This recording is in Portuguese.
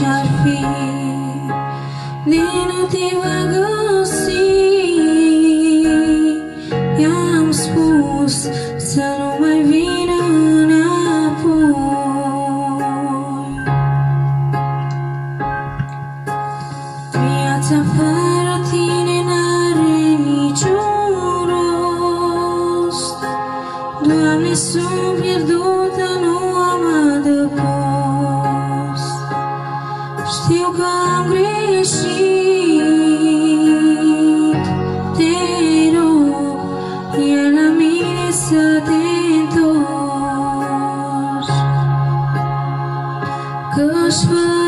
deixar fim, nem não te vai. Cauchemar